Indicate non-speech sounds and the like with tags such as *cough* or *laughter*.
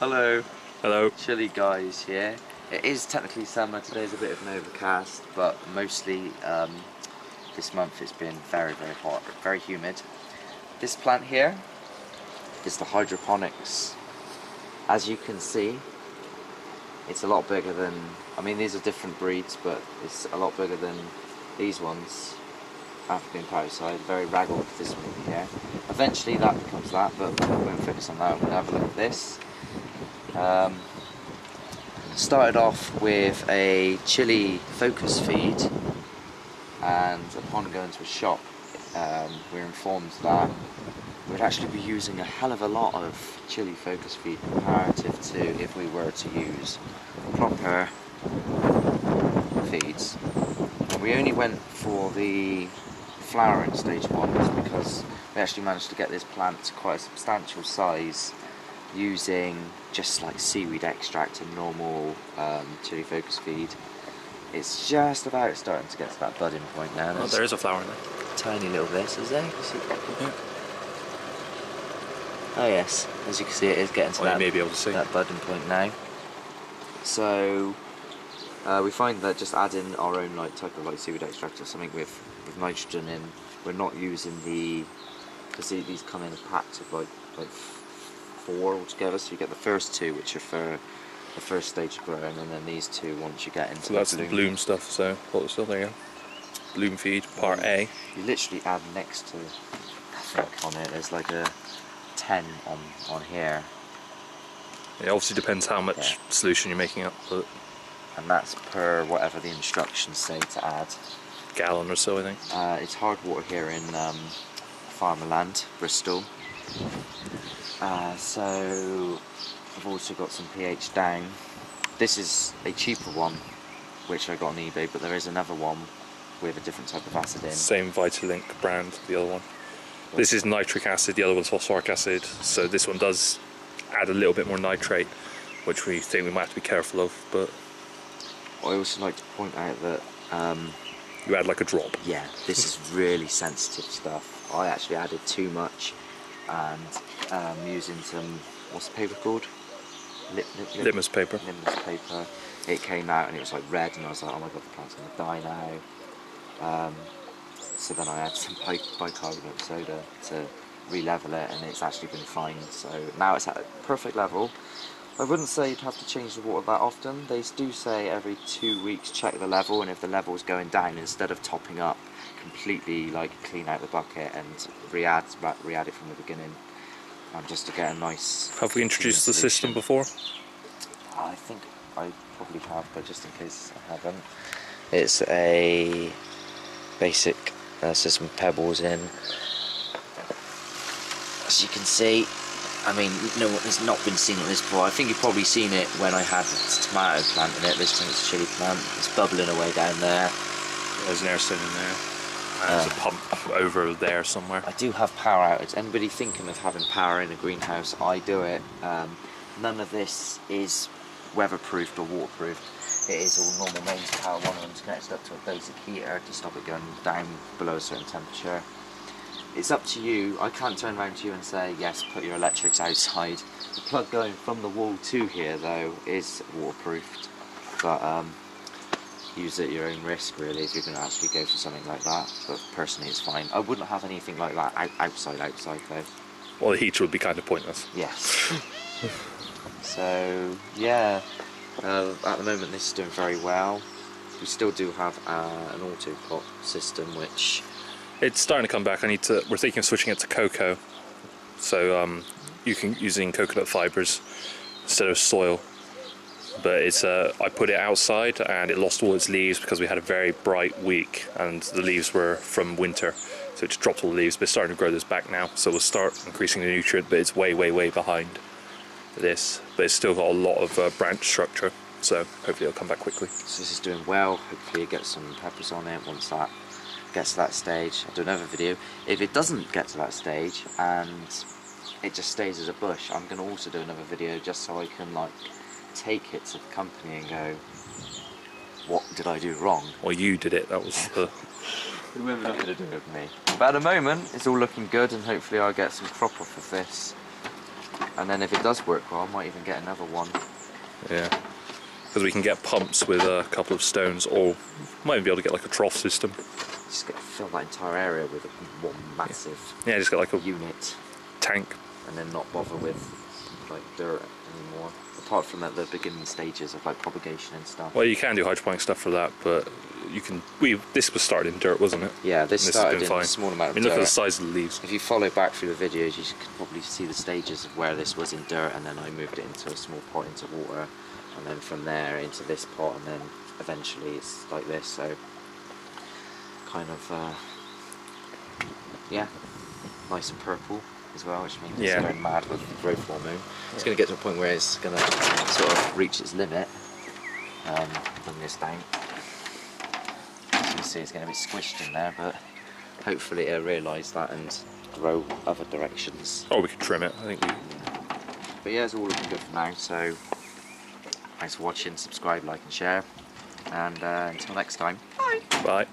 Hello. Hello. Chili Guys here. It is technically summer, today's a bit of an overcast, but mostly um, this month it's been very, very hot, very humid. This plant here is the hydroponics. As you can see, it's a lot bigger than, I mean these are different breeds, but it's a lot bigger than these ones. African parasite, very raggled this one here. Eventually that becomes that, but we won't going to focus on that, we'll have a look at this. Um, started off with a chili focus feed and upon going to a shop um, we were informed that we'd actually be using a hell of a lot of chili focus feed comparative to if we were to use proper feeds. And we only went for the flowering stage ones because we actually managed to get this plant to quite a substantial size using just like seaweed extract and normal um, chili focus feed. It's just about starting to get to that budding point now. Oh, There's a flower in there. tiny little bits, is there? You see- Oh yes, as you can see it is getting to you that, may be able to see. that budding point now. So uh, we find that just adding our own like type of like seaweed extract or something with, with nitrogen in, we're not using the because these come in packs of like like four altogether. So you get the first two, which are for the first stage of growing, and then these two once you get into So that's the bloom. bloom stuff. So what was still there? you. Bloom feed part A. You literally add next to I think on it. There's like a ten on on here, It obviously depends how much Yeah. solution you're making up, but and that's per whatever the instructions say to add. gallon or so, I think. Uh, it's hard water here in um, Farmerland, Bristol. Uh, so I've also got some pH down. This is a cheaper one, which I got on eBay, but there is another one with a different type of acid in. Same Vitalink brand, the other one. This is nitric acid, the other one's phosphoric acid. So this one does add a little bit more nitrate, which we think we might have to be careful of. But I also like to point out that um, you add like a drop. yeah, this is really sensitive stuff. I actually added too much, and um, using some what's the paper called? Lip, lip, lip- Litmus paper. litmus paper. It came out and it was like red, and I was like, oh my god, the plant's gonna die now. Um, so then I had some bi- bicarbonate soda to re-level it, and it's actually been fine. So now it's at a perfect level. I wouldn't say you'd have to change the water that often. They do say every two weeks check the level, and if the level's going down, instead of topping up, completely like clean out the bucket and re-add ra- re-add it from the beginning, um, just to get a nice. Have we introduced the system before? I think I probably have, but just in case I haven't, it's a basic uh, system with pebbles in. As you can see, I mean, no one has not been seen it this before. I think you've probably seen it when I had this tomato plant in it. This time it's a chili plant. It's bubbling away down there. There's an air in there. There's a Uh. pump over there somewhere. I do have power outage. Anybody thinking of having power in a greenhouse? I do it. Um, none of this is weatherproofed or waterproofed. It is all normal mains power. One of them's connected up to a basic heater to stop it going down below a certain temperature. It's up to you. I can't turn around to you and say, yes, put your electrics outside. The plug going from the wall to here, though, is waterproofed. But um, use it at your own risk, really, if you're going to actually go for something like that. But personally, it's fine. I wouldn't have anything like that out- outside, outside, though. Well, the heater would be kind of pointless. Yes. *laughs* so yeah, uh, at the moment this is doing very well. We still do have uh, an auto pot system, which It's starting to come back. I need to. We're thinking of switching it to cocoa, so um, you can using coconut fibers instead of soil. But it's uh, I put it outside and it lost all its leaves because we had a very bright week and the leaves were from winter, so it just dropped all the leaves. But it's starting to grow this back now, so we'll start increasing the nutrient. But it's way, way, way behind this. But it's still got a lot of uh, branch structure, so hopefully it'll come back quickly. so this is doing well. Hopefully, it gets some peppers on it once that gets to that stage. I'll do another video. If it doesn't get to that stage and it just stays as a bush, I'm going to also do another video just so I can like take it to the company and go, what did I do wrong? Well, you did it. That was *laughs* the. It won't be nothing to do with me. But at the moment, it's all looking good, and hopefully I'll get some crop off of this. And then if it does work well, I might even get another one. Yeah. Because we can get pumps with a couple of stones, or might even be able to get like a trough system. Just get to fill that entire area with a, one massive Yeah, just get like a unit, tank. and then not bother with like dirt anymore. Apart from at the beginning stages of like propagation and stuff. Well, you can do hydroponic stuff for that, but you can. We this was started in dirt, wasn't it? yeah, this, This started in fine. a small amount I of mean, look at the size of the leaves. If you follow back through the videos, you can probably see the stages of where this was in dirt, and then I moved it into a small pot into water, and then from there into this pot, and then eventually it's like this. So, kind of, uh, yeah, nice and purple as well, which means Yeah. it's going mad with the growth hormone. It's going to get to a point where it's going to sort of reach its limit. Um, bring this down. As you can see, it's going to be squished in there, but hopefully it'll realise that and grow other directions. Oh, we could trim it. I think we. But yeah, it's all looking good for now. So thanks for watching. Subscribe, like, and share. And uh, until next time. Bye. Bye.